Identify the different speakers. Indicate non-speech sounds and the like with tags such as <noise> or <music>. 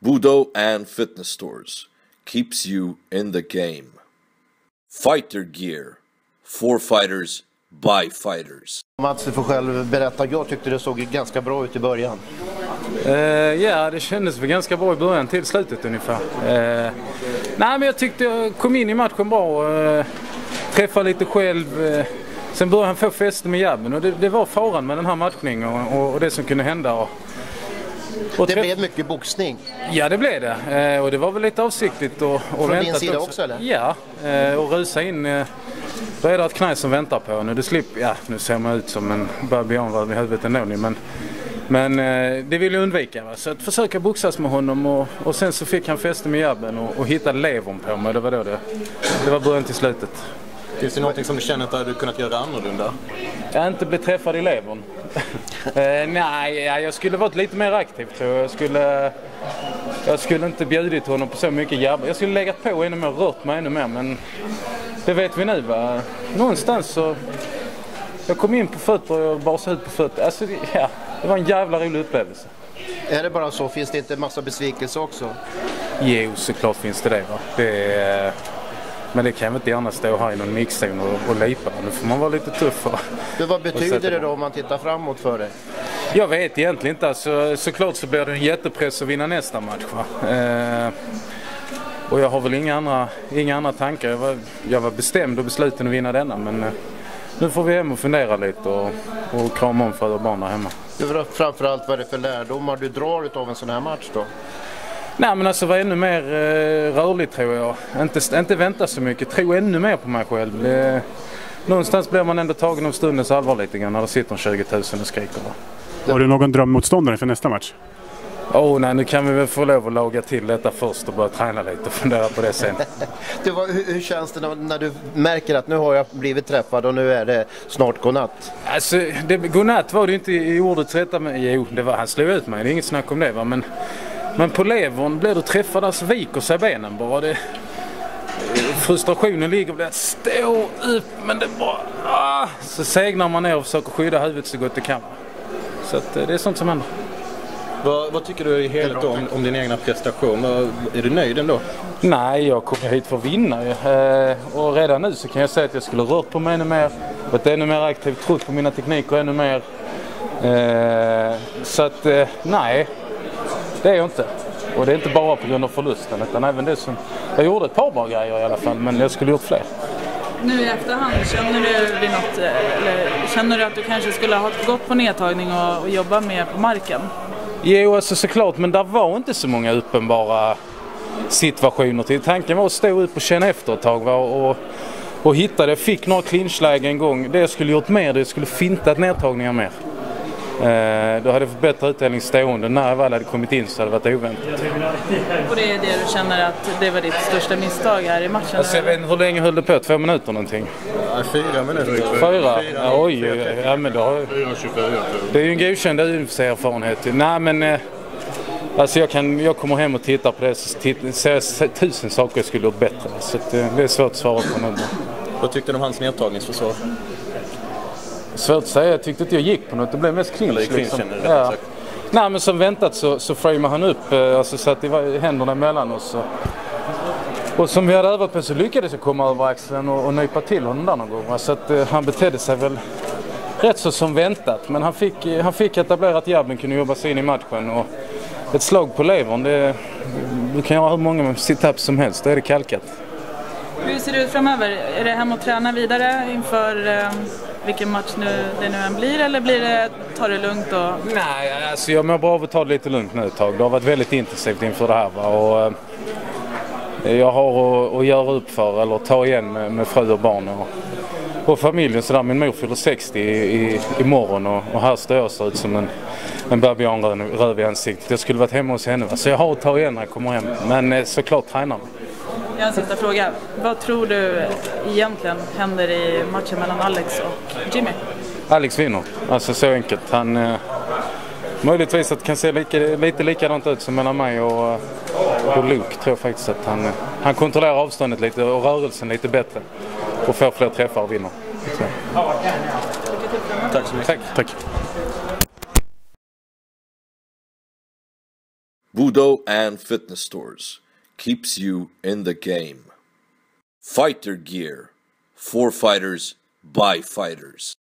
Speaker 1: Budo and Fitness Stores keeps you in the game. Fighter Gear for fighters by fighters.
Speaker 2: Mats, du får själv berätta. Jag tyckte det såg ganska bra ut i början.
Speaker 3: Uh, ja, det kändes väl ganska bra i början till slutet ungefär. Uh, nej, men jag tyckte jag kom in i matchen bra. Uh, träffade lite själv. Uh, sen började han få fäste med jabben och det, det, var faran med den här matchningen och, och, och det som kunde hända. Och,
Speaker 2: och det blev mycket boxning.
Speaker 3: Ja, det blev det. och det var väl lite avsiktligt. Och, och
Speaker 2: Från din sida också, också eller?
Speaker 3: Ja, och rusa in. Då är det ett knä som väntar på nu. Det slipper, ja, nu ser man ut som en babianröv i huvudet ändå. Men men eh, det vill jag undvika. Va? Så att försöka boxas med honom och, och sen så fick han fäste med jabben och, och hittade levern på mig. Det var då det, det var början till slutet.
Speaker 4: Finns det någonting som du känner att du hade kunnat göra annorlunda?
Speaker 3: Jag inte blivit träffad i levern. Eh, nej, jag skulle varit lite mer aktiv tror jag. Jag skulle, jag skulle inte bjudit honom på så mycket jabbar. Jag skulle legat på ännu mer, rört mig ännu mer. Men det vet vi nu va. Någonstans så... Jag kom in på fötter och basade ut på fötter. Alltså, ja, det var en jävla rolig upplevelse.
Speaker 2: Är det bara så? Finns det inte massa besvikelse också?
Speaker 3: Jo, såklart finns det det. Va? det är, men det kan jag inte gärna stå här i någon mixzon och, och lipa. Nu får man vara lite tuff. Och,
Speaker 2: men vad betyder det då om man tittar framåt för dig?
Speaker 3: Jag vet egentligen inte. Alltså, såklart så blir det en jättepress att vinna nästa match. Eh, och jag har väl inga andra, inga andra tankar. Jag var, jag var bestämd och besluten att vinna denna. Men eh, nu får vi hem och fundera lite och, och krama om fru och barn där hemma.
Speaker 2: Framförallt vad är det för lärdomar du drar av en sån här match då?
Speaker 3: Nej men alltså vara ännu mer eh, rörlig tror jag. Inte, inte vänta så mycket, tro ännu mer på mig själv. Det, någonstans blir man ändå tagen av stundens allvar lite grann när det sitter 20 000 och skriker.
Speaker 5: Har du någon drömmotståndare för nästa match?
Speaker 3: Oh, nej, nu kan vi väl få lov att laga till detta först och börja träna lite och fundera på det sen. <laughs>
Speaker 2: du, hur, hur, känns det när, när, du märker att nu har jag blivit träffad och nu är det snart godnatt?
Speaker 3: Alltså, det, godnatt var det inte i ordets rätta men jo, det var, han slog ut mig, det är inget snack om det va. Men, men på levern blir du träffad, alltså viker sig benen bara. Det, frustrationen ligger att stå upp men det bara... Ah, så segnar man ner och försöker skydda huvudet så gott det kan. Så att, det är sånt som händer.
Speaker 4: Vad, vad, tycker du i helhet om, om din egna prestation? Är du nöjd ändå?
Speaker 3: Nej, jag kom hit för att vinna. Eh, och redan nu så kan jag säga att jag skulle rört på mig ännu mer, varit ännu mer aktiv, trott på mina tekniker ännu mer. Eh, så att eh, nej, det är jag inte. Och det är inte bara på grund av förlusten utan även det som... Jag gjorde ett par bra grejer i alla fall men jag skulle gjort fler.
Speaker 6: Nu i efterhand, känner du vid något, eller känner du att du kanske skulle ha gått på nedtagning och, och jobba mer på marken?
Speaker 3: Jo, alltså såklart, men där var inte så många uppenbara situationer till. Tanken var att stå upp och känna efter ett tag va? och, och hitta det. Jag fick några clinchlägen en gång. Det jag skulle gjort mer, det jag skulle fintat nedtagningar mer. Eh, då hade jag fått bättre utdelning stående. När jag väl hade kommit in så hade det varit oväntat.
Speaker 6: Och det är det du känner att det var ditt största misstag här i matchen?
Speaker 3: Alltså, jag vet inte, hur länge höll det på? Två minuter någonting?
Speaker 4: Ja, fyra minuter.
Speaker 3: Fyra? Ja, oj, ja, men då har... Det är ju en godkänd UFC-erfarenhet. Nej men... Eh, alltså jag, kan, jag kommer hem och tittar på det så ser jag tusen saker jag skulle gjort bättre. Så eh, det är svårt att svara på nu.
Speaker 4: Vad tyckte du om hans nedtagningsförsvar?
Speaker 3: Svårt att säga. Jag tyckte inte jag gick på något. Det blev mest clinch. Liksom. Ja. Nej men som väntat så, så framade han upp, eh, alltså så att det var händerna mellan oss. Och, och som vi hade övat på så lyckades jag komma över axeln och, och nypa till honom där någon gång. Så att uh, han betedde sig väl rätt så som väntat. Men han fick, uh, han fick etablera att jabben kunde jobba sig in i matchen. Och ett slag på levern, det, du kan göra hur många sit-ups som helst, då är det kalkat.
Speaker 6: Hur ser det ut framöver? Är det hem och träna vidare inför uh vilken match nu det nu än blir eller blir det ta det lugnt och...
Speaker 3: Nej, alltså jag mår bra av att ta det lite lugnt nu ett tag. Det har varit väldigt intensivt inför det här va? och eh, jag har att, att göra upp för eller ta igen med, med fru och barn och, och familjen sådär. Min mor fyller 60 i, i, imorgon och, och här står jag och ser ut som en, en babianröv i ansiktet. Jag skulle varit hemma hos henne va? så jag har att ta igen när jag kommer hem. Men eh, såklart tränar
Speaker 6: jag har en sista fråga. Vad tror du egentligen händer i matchen mellan Alex och Jimmy?
Speaker 3: Alex vinner. Alltså så enkelt. Han, eh, möjligtvis att det kan se lika, lite likadant ut som mellan mig och, och Luke. Tror jag faktiskt att han, han kontrollerar avståndet lite och rörelsen lite bättre. Och får fler träffar och vinner. Så.
Speaker 4: Tack så mycket.
Speaker 3: Tack. Tack.
Speaker 1: Budo and Fitness Stores keeps you in the game. Fighter Gear for fighters by fighters.